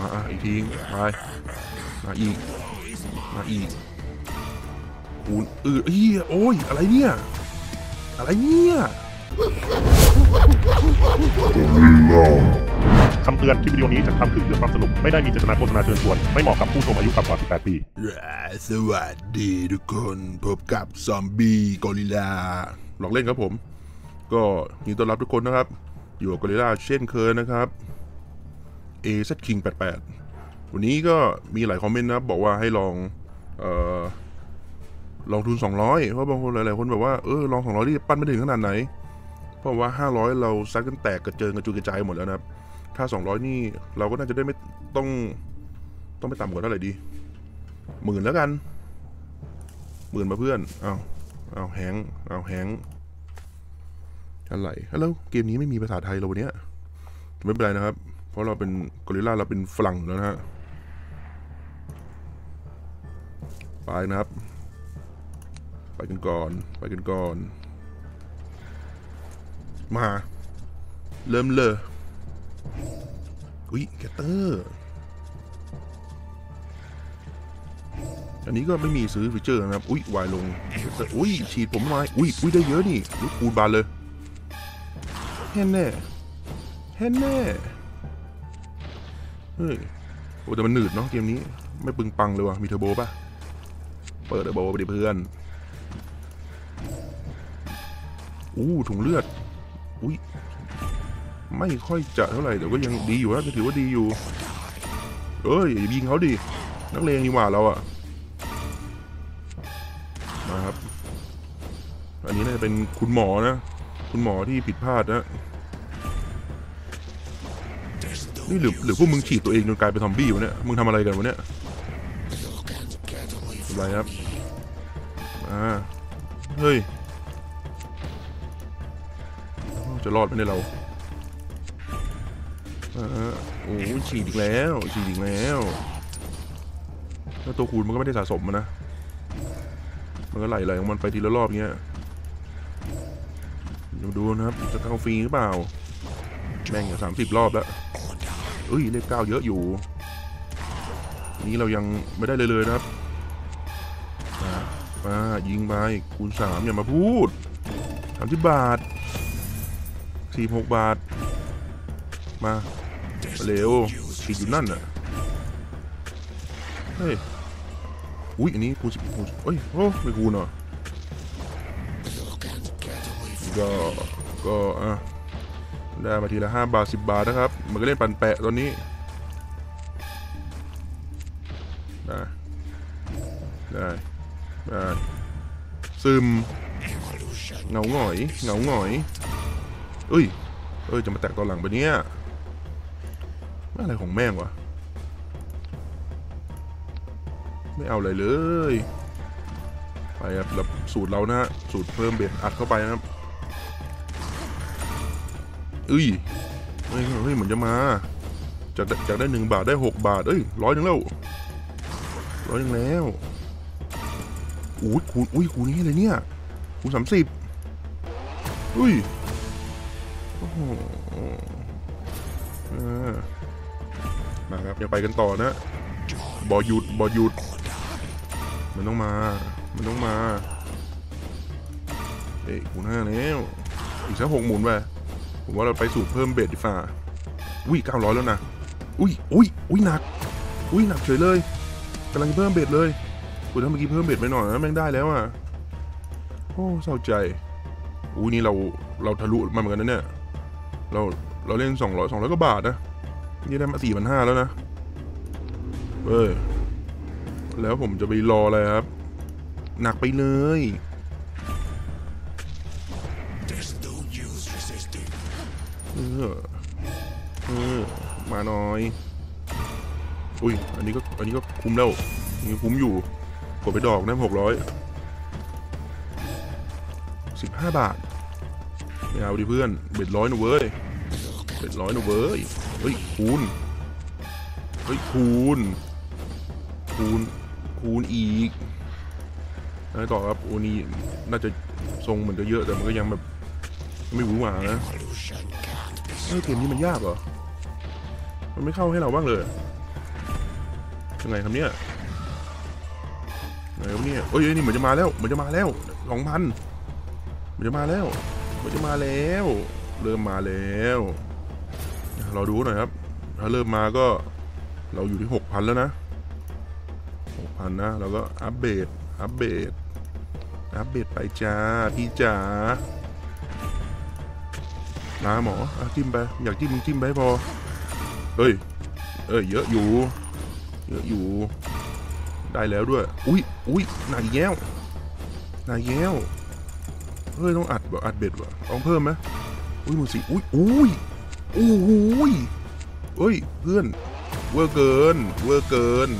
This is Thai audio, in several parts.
มาอะอีกทีไปมาอีก มาอีกคูณเออเฮียโอ้ย อะไรเนี่ย อะไรเนี่ยคำเตือนคลิปวิดีโอนี้จะทำขึ้นเพื่อความสนุก ไม่ได้มีเจตนาโฆษณาเชิญชวน ไม่เหมาะกับผู้ชมอายุต่ำกว่า 18 ปี สวัสดีทุกคนพบกับซอมบี้กอริลลาหลอกเล่นครับผม ก็ยินดีต้อนรับทุกคนนะครับ อยู่กับกอริลลาเช่นเคยนะครับ a z King 88 วันนี้ก็มีหลายคอมเมนต์นะบอกว่าให้ลองเอ่อลองทุน 200 เพราะบางคนหลาย ๆ คนแบบว่าเออลอง 200ที่ปั้นไม่ถึงขนาดไหน เพราะว่า 500 เราซัดกันแตกกระเจิงกระจุยกระจายหมดแล้วนะครับ ถ้า 200 นี่เราก็น่าจะได้ไม่ต้องต้องไม่ต่ำกว่าเท่าไหร่ดีหมื่นแล้วกันหมื่นมาเพื่อนเอาเอาแฮงเอาแฮงอะไรแล้วเกมนี้ไม่มีภาษาไทยเราวันเนี้ยไม่เป็นไรนะครับ เพราะเราเป็นกอริลลาเราเป็นฝรั่งแล้วนะฮะ ไปนะครับ ไปกันก่อน ไปกันก่อน มา เริ่มเลยอุ้ยแกตเตอร์อันนี้ก็ไม่มีซื้อฟีเจอร์นะครับ อุ้ยวายลง อุ้ยฉีดผมมาอุ้ยอุ้ยได้เยอะนี่ลูกคูณบานเลยแฮ่แน่แฮ่แน่ เฮ้ยโอ้แต่มันหนืดเนาะเกมนี้ไม่ปึงปังเลยว่ะมีเทอร์โบป่ะ เปิดเทอร์โบไปดิเพื่อนอู้ถุงเลือด อุ้ยไม่ค่อยจะเท่าไหร่แต่ก็ยังดีอยู่นะถือว่าดีอยู่ เอ้ยอยิงเขาดินักเลงนี่หว่าเราอะมาครับ อันนี้น่าจะเป็นคุณหมอนะ คุณหมอที่ผิดพลาดนะ นี่หรือหรือพวกมึงฉีดตัวเองจนกลายเป็นซอมบี้วะเนี่ย มึงทำอะไรกันวะเนี่ยอะไรครับ อ่า เฮ้ย จะรอดไหมเนี่ยเราอ่าโอ้ฉีดอีกแล้ว ฉีดอีกแล้วแล้วตัวคูณมันก็ไม่ได้สะสมมานะ มันก็ไหลไหลของมันไปทีละรอบเงี้ยดี๋ยวดูนะครับ จะเข้าฟรีหรือเปล่า แม่งอยู่สามสิบรอบแล้ว เอ้ยเลขเก้าเยอะอยู่ นี้เรายังไม่ได้เลยเลยนะครับมายิงไปคูณสามอย่ามาพูดสามสิบบาทสี่หกบาท มาเร็วฉีดอยู่นั่นน่ะเฮ้ยอุ้ยอันนี้กูสิกูเอ้ยโอ้ไม่กูเนาะก็ก็อะ ได้มาทีละห้าบาทสิบบาทนะครับ มันก็เล่นปันแปะตอนนี้ได้ได้ได้ซึมเหงาหงอยเหงาหงอยเอ้ยเอ้ยจะมาแตกตอนหลังปะเนี่ยอะไรของแม่งวะไม่เอาอะไรเลยไปครับสูตรเรานะฮะสูตรเพิ่มเบ็ดอัดเข้าไปนะครับ เอ้ยเฮ้ยเฮ้ยเหมือนจะมา จากจากได้หนึ่งบาทได้หกบาท เอ้ยร้อยหนึ่งแล้วร้อยหนึ่งแล้วอุ้ยคูณอุ้ยคูณนี้เลยเนี่ยคูณสามสิบอุ้ยโอ้โหมาครับยังไปกันต่อนะบอหยุดบอหยุด มันต้องมา มันต้องมา เอ้ยคูณห้าแล้วอีกสักหกหมุนไป ผมว่าเราไปสูตรเพิ่มเบ็ดดีฝ่าอุ้ยเก้าร้อยแล้วนะ อุ้ยอุ้ยอุ้ยหนัก อุ้ยหนักเฉยเลยกำลังเพิ่มเบ็ดเลยคุณถ้าเมื่อกี้เพิ่มเบ็ดไปหน่อยนะแม่งได้แล้วอะ โอ้เศร้าใจอุ้ยนี่เราเราทะลุมาเหมือนกันนะเนี่ย เราเราเล่นสองร้อยสองร้อยกว่าบาทนะ นี่ได้มาสี่พันห้าแล้วนะเอ้ยแล้วผมจะไปรออะไรครับ หนักไปเลย เออเออมาหน่อย อุ้ย อันนี้ก็ อันนี้ก็คุ้มแล้วอันนี้คุ้มอยู่ กดไปดอกนะหกร้อยสิบห้าบาทไม่เอาดิเพื่อน เบ็ดร้อยนะเว้ย เบ็ดร้อยนะเว้ย เฮ้ย คูณ เฮ้ย คูณ คูณ คูณอีกแล้วต่อครับโอนี่น่าจะทรงเหมือนจะเยอะแต่มันก็ยังแบบ ไม่หวือหวานะ เฮ้ยเกมนี้มันยากเหรอ มันไม่เข้าให้เราบ้างเลยยังไงครับเนี่ยไงครับเนี่ยเอ้ยเอ้ยนี่เหมือนจะมาแล้วเหมือนจะมาแล้วสองพันเหมือนจะมาแล้วเหมือนจะมาแล้ว เริ่มมาแล้วเราดูหน่อยครับ ถ้าเริ่มมาก็เราอยู่ที่หกพันแล้วนะหกพันนะเราก็อัปเดตอัปเดตอัปเดตไปจ้าพี่จ๋า มาหมออจิ้มไป อยากจิ้มจิ้มไปพอ เฮ้ย เอ้ยเยอะอยู่ เยอะอยู่ ได้แล้วด้วย อุ้ยอุ้ยหนักอีกแล้วหนักอีกแล้วเฮ้ยต้องอัดแบบอัด bet ว่ะต้องเพิ่มไหมอุ้ยมือสีอุ้ยอุ้ยโอ้ยเฮ้ยเพื่อนเวอร์เกิน เวอร์เกิน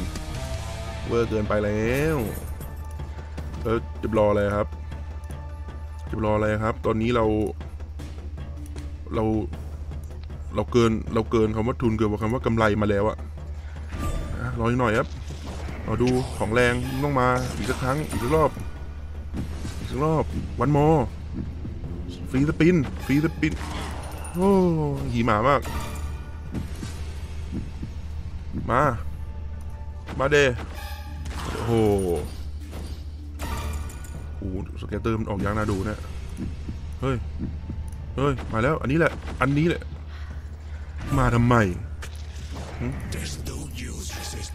เวอร์เกินไปแล้วเออจะรออะไรครับจะรออะไรครับ ตอนนี้เรา เรา เราเกินเราเกินคำว่าทุนเกินกว่าคำว่ากำไรมาแล้วอะรออีกหน่อยครับรอดูของแรงต้องมาอีกสักครั้งอีกรอบอีกรอบ one more free spin free spin โอ้หีหมามาก มา มาเดโอ้โหโอ้โห scatter มันออกยากน่าดูเนี่ยเฮ้ย เฮ้ย มาแล้ว อันนี้แหละ อันนี้แหละ มาทำไม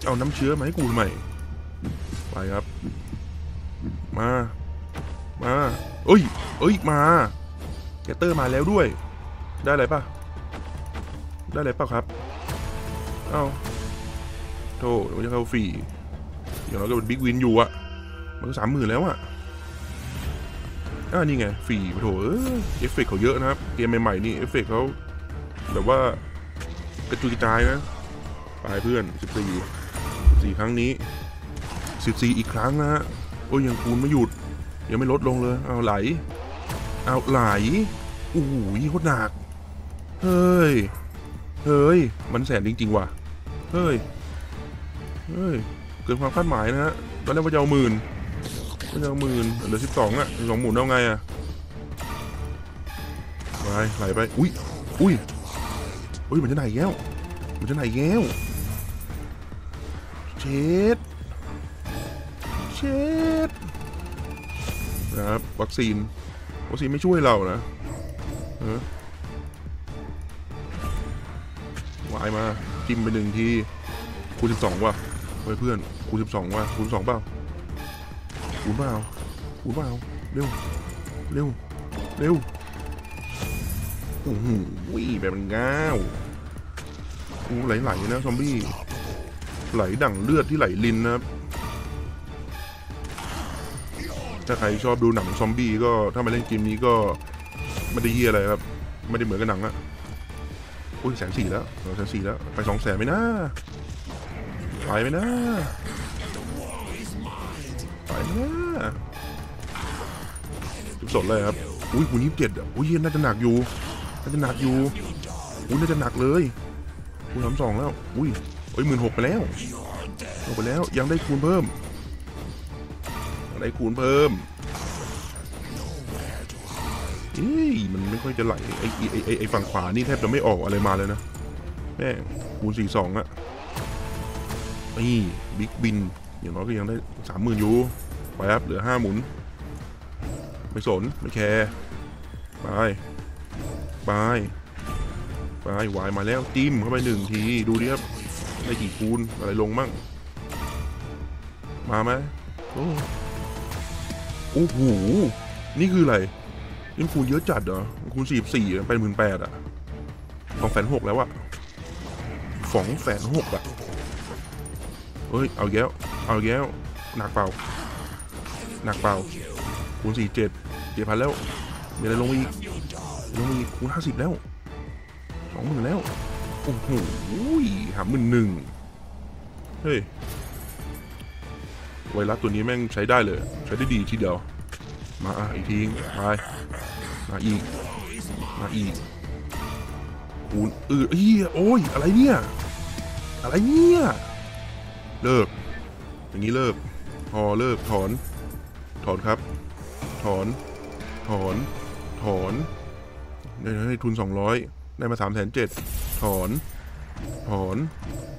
เอาน้ำเชื้อมาให้กูทำไม ไปครับ มา มาเอ้ยเอ้ย มา scatter มาแล้วด้วย ได้อะไรป่ะ ได้อะไรป่ะครับ เอาโธ่เดี๋ยวจะเข้าฟรีอย่างน้อยก็เป็น big win อยู่อะมันก็สามหมื่นแล้วอะ อ่านี่ไงฟรีโถเอฟเฟกเขาเยอะนะครับ เกมใหม่ๆนี่เอฟเฟกเขาแบบว่ากระจุยกระจายนะไปเพื่อน 14 14 ครั้งนี้ 14 อีกครั้งนะฮะโอ้ยยังคูณไม่หยุด ยังไม่ลดลงเลย เอาไหล เอาไหลโอ้โหโคตรหนัก เฮ้ย เฮ้ย มันแสนจริง ๆ ว่ะ เฮ้ย เฮ้ย เกินความคาดหมายนะฮะ ตอนแรกว่าจะเอาหมื่น ว่าจะเอาหมื่นเหลือสิบสองอะสองหมื่นเอาไงอะไปไหลไป อุ้ย อุ้ย อุ้ยมันจะไหนแย้วมันจะไหนแย้วเช็ดเช็ดนะครับวัคซีน วัคซีนไม่ช่วยเรานะเออวายมา จิ้มไปหนึ่งทีคูณสิบสองว่ะเฮ้ยเพื่อนคูณสิบสองว่ะคูณสองเปล่า คูณเปล่าคูณเปล่าเร็ว เร็ว เร็วโอ้โหแบบมันก้าวกูไหลๆนะซอมบี้ ไหลดั่งเลือดที่ไหลลินนะครับถ้าใครชอบดูหนังซอมบี้ก็ถ้ามาเล่นเกมนี้ก็ไม่ได้เยี่ยอะไรครับ ไม่ได้เหมือนกับหนังอะอุ้ยแสนสี่แล้วแสนสี่แล้ว ไปสองแสนไหมนะ ไปไหมนะ ไปนะจุดสดเลยครับ อุ้ยคูณยี่สิบเจ็ดอะอุ้ยน่าจะหนักอยู่ น่าจะหนักอยู่ อุ้ยน่าจะหนักเลยคูณสามสองแล้ว อุ้ยโอ้ยหมื่นหกไปแล้วหกไปแล้ว ยังได้คูณเพิ่มได้คูณเพิ่มเอ้ยมันไม่ค่อยจะไหลไอ้ไอ้ไอ้ไอ้ฝั่งขวานี่แทบจะไม่ออกอะไรมาเลยนะแม่คูณสี่สองอะนี่บิ๊กบิน อย่างน้อยก็ยังได้สามหมื่นอยู่ไปครับเหลือห้าหมุน ไม่สน ไม่แคร์ไปไปไปวายมาแล้วจิ้มเข้าไปหนึ่งที ดูดิครับได้กี่คูณอะไรลงมั่ง มาไหมโอ้โห นี่คืออะไรนี่คูณเยอะจัดเหรอคูณสี่สี่เป็นหมื่นแปดอะสองแสนหกแล้วอะสองแสนหกอะเฮ้ย เอาแย้ว เอาแย้ว หนักเปล่า หนักเปล่าคูณสี่เจ็ดเจ็ดพันแล้ว มีอะไรลงมาอีกลงมาอีกคูณห้าสิบแล้วสองหมื่นแล้ว โอ้โหหาหมื่นหนึ่งเฮ้ย ไวรัสตัวนี้แม่งใช้ได้เลย ใช้ได้ดีทีเดียว มาอะอีกทีไปมาอีก มาอีกคูณเออเฮียโอ้ย อะไรเนี่ย อะไรเนี่ย เลิก อย่างนี้เลิกพอเลิกถอน ถอนครับ ถอน ถอน ถอนได้ให้ทุน 200 ได้มา3ามแสนเจ็ดถอน ถอน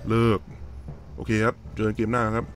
เลิก โอเคครับ เจอกันเกมหน้าครับ